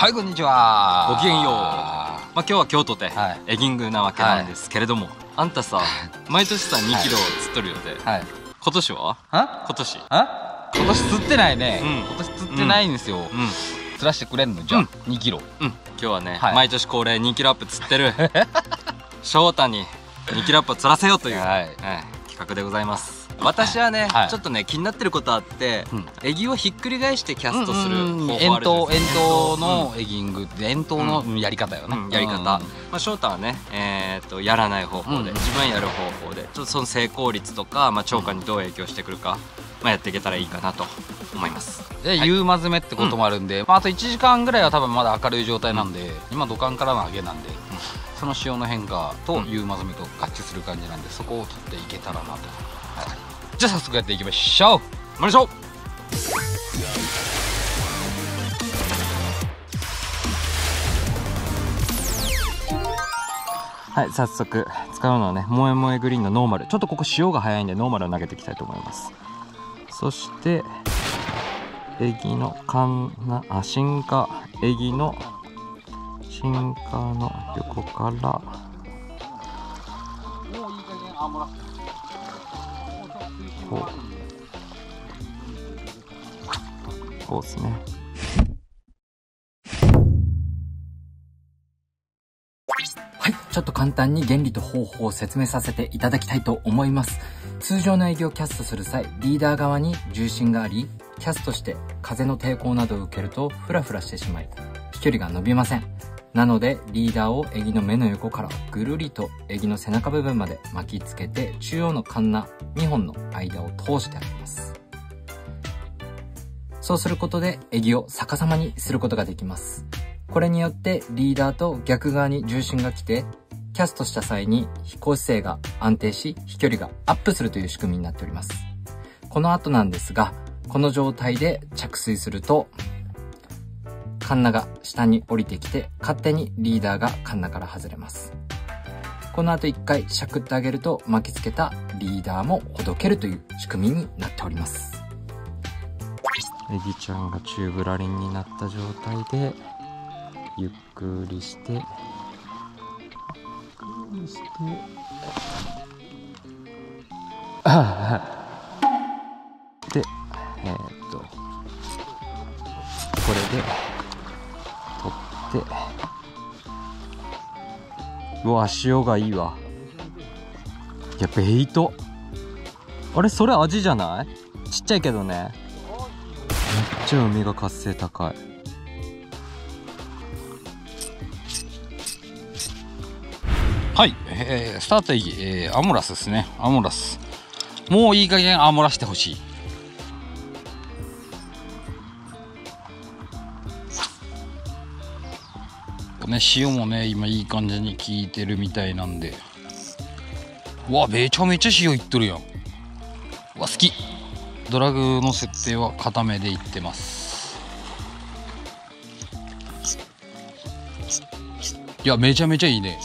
はいこんにちは。ごきげんよう。まあ今日は京都ではい。エギングなわけなんですけれども、あんたさ 毎年さ2キロ釣っとるよで、はい。今年は？あ今年。あ今年釣ってないね、うん。今年釣ってないんですよ、うん。釣らしてくれんの？じゃあ、うん。2キロ。うん。今日はね、はい。毎年恒例2キロアップ釣ってる。翔太に2キロアップを釣らせようという、はい。ええ企画でございます私はね、はい。ちょっとね気になってることあって、うん。エギをひっくり返してキャストする方法あるじゃないですか。遠投遠投のエギングって遠投のやり方よね、うん。やり方、うん。まあ、翔太はね、えー、とやらない方法で、うん。自分やる方法でちょっとその成功率とか、まあ、超過にどう影響してくるか、まあ、やっていけたらいいかなと思います。で、はい。夕間詰めってこともあるんで、まあ、あと1時間ぐらいは多分まだ明るい状態なんで、今土管からの揚げなんで、その潮の変化とうん。夕間詰めと合致する感じなんでそこを取っていけたらなと、はいじゃあ早速やっていきましょう。まいりましょう。はい早速使うのはね萌え萌えグリーンのノーマル。ちょっとここ潮が早いんでノーマルを投げていきたいと思います。そしてエギのカンナあ進化。エギの進化の横から。こうこうですねはい、ちょっと簡単に原理と方法を説明させていただきたいと思います。通常の営業をキャストする際、リーダー側に重心があり、キャストして風の抵抗などを受けるとフラフラしてしまい、飛距離が伸びません。なので、リーダーをエギの目の横からぐるりとエギの背中部分まで巻きつけて、中央のカンナ2本の間を通してあげます。そうすることで、エギを逆さまにすることができます。これによってリーダーと逆側に重心が来て、キャストした際に飛行姿勢が安定し、飛距離がアップするという仕組みになっております。この後なんですが、この状態で着水すると、カンナが下に降りてきて、勝手にリーダーがカンナから外れます。この後一回しゃくってあげると巻きつけたリーダーもほどけるという仕組みになっております。エギちゃんが宙ぶらりんになった状態でゆっくりしてゆっくりしてでえー、っとこれで取って。うわ塩がいいわ。いやベイト。あれそれ味じゃない？ちっちゃいけどね。めっちゃ海が活性高い。はい、えー、スタート駅、えー、アモラスですね。アモラス。もういい加減アモラしてほしい。ね塩もね今いい感じに効いてるみたいなんで。うわめちゃめちゃ塩いっとるやん。うわ好き。ドラグの設定は固めでいってます。いやめちゃめちゃいいね。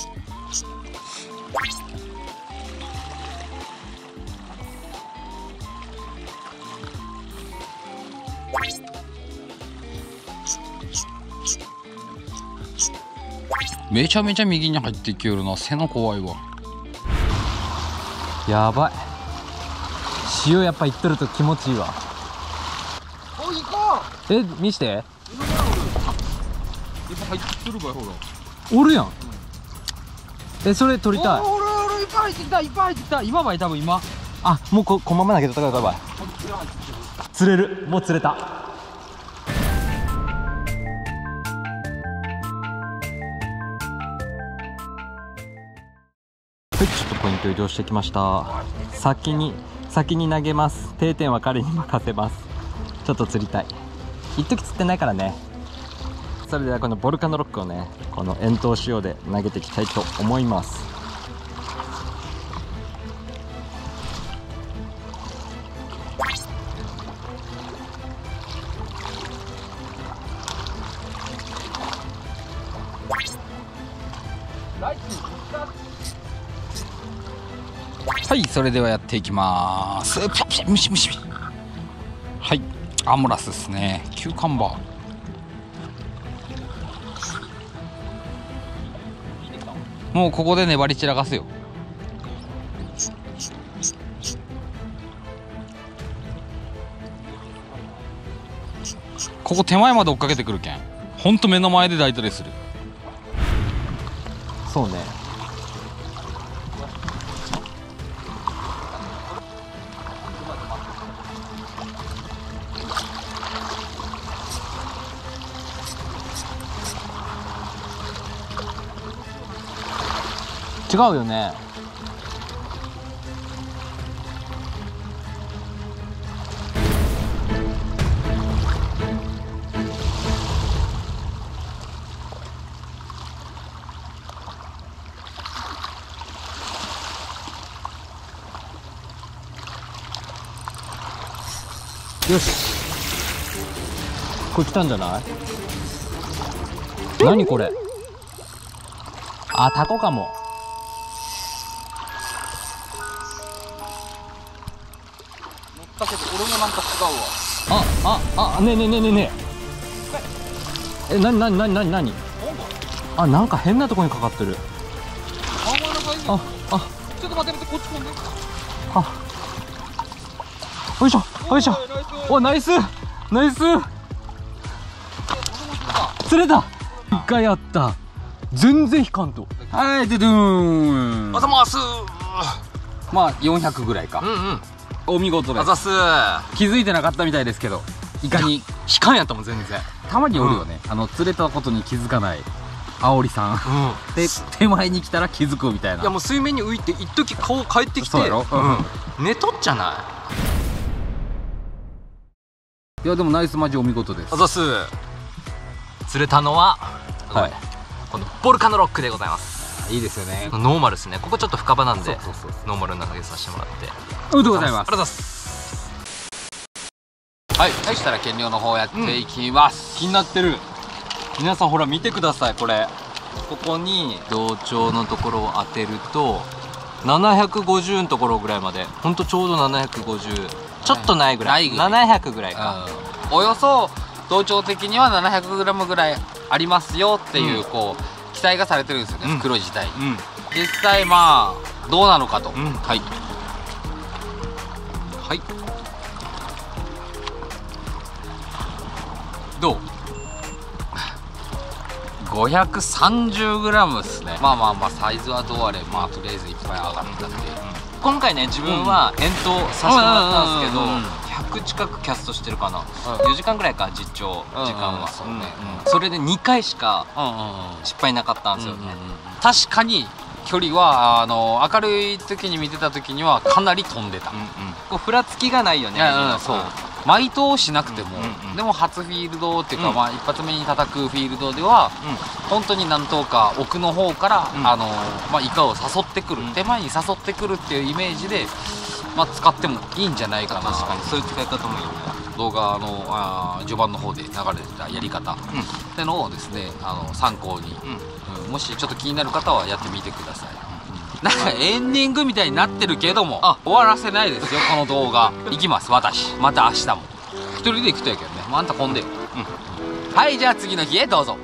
めちゃめちゃ右に入ってきよるな。背の怖いわ。やばい。塩やっぱいっとると気持ちいいわ。え見して。やっぱ入ってるかよほら。おるやん。えそれ取りたい。おらおらいっぱい入ってきたいっぱい入ってきた。今ばい多分今。あもうここのまま投げとったからやばい。釣れる。もう釣れたはいちょっとポイント移動してきました。先に先に投げます。定点は彼に任せます。ちょっと釣りたい。一時釣ってないからね。それではこのボルカノロックをねこの円筒仕様で投げていきたいと思います。はいそれではやっていきます。ムシムシはいアモラスですねキューカンバーもうここで粘り散らかすよここ手前まで追っかけてくるけんほんと目の前で大体するそうね違うよね。よし。これ来たんじゃない？何これ？あタコかもだけど俺もなんか違うわ。あああねえねえねえねえねえ。えなになになになになにあなんか変なとこにかかってる。ああ。ちょっと待って待ってこっち飛んで。あ。よいしょよいしょ。おナイス。ナイス。釣れた。一回あった。全然引かんと。はいでドゥーン。あざます。まあ400ぐらいか。うんうんお見事です。あざす。気づいてなかったみたいですけどいかに引かんやったもん全然。たまにおるよね、あの釣れたことに気づかないあおりさん。うん。で手前に来たら気づくみたいな。いやもう水面に浮いて一時顔帰ってきてそうやろ？うん。寝とっちゃない。いやでもナイスマジお見事です。あざす。釣れたのははい。このボルカノロックでございますいいですよね。ノーマルですね。ここちょっと深場なんでそうそうそうノーマル投げさせてもらっておめでとうございます？ありがとうございます。はい。はいしたら減量の方やっていきます、気になってる。皆さんほら見てくださいこれ。ここに同調のところを当てると750のところぐらいまで。ほんとちょうど750ちょっとないぐらい。ないぐらい。700ぐらいか。うん。およそ同調的には 700g ぐらいありますよっていう、うん。こう記載がされてるんですよね、うん。袋自体。にうん。実際まあどうなのかと、うん。はい。はい。どう？530g ですね。まあまあまあサイズはどうあれまあとりあえずいっぱい上がったん。で、今回ね自分は遠投させてもらったんですけど100近くキャストしてるかな。うん。4時間ぐらいか実調時間うん。うんは。そうね。うんそれで2回しかうんうんうん。失敗なかったんですよ。ね確かに距離はあの明るい時に見てた時にはかなり飛んでた、うんうん。こうふらつきがないよねそう。毎投しなくても、うんうんうん。でも初フィールドっていうか、うん。まあ一発目に叩くフィールドでは本当に何頭か奥の方から、うん。あのまあ、イカを誘ってくる、うん手前に誘ってくるっていうイメージで、まあ、使ってもいいんじゃないかな。確かにそういう使い方もいいね。動画のあー序盤の方で流れてたやり方。ってのをですねあの参考に、うん。うん。もしちょっと気になる方はやってみてください、なんかエンディングみたいになってるけどもあ終わらせないですよこの動画。行きます私。また明日も。一人で行くとやけどね、まあ、あんた混んでよ、はいじゃあ次の日へどうぞ